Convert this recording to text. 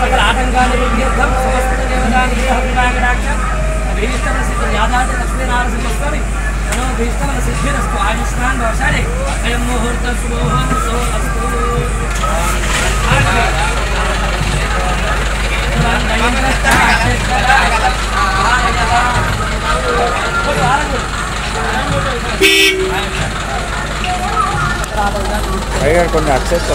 सकल आतङ्कादिभिर्निर्धं समस्तदेवतानिग्रहविनायकराख्यं भीष्टमनसिद्धिर्यादाति लक्ष्मीनारसिद्धस्वामि नमो भीष्टमनसिद्धिरस्तु పైగా కొన్ని అక్సెస్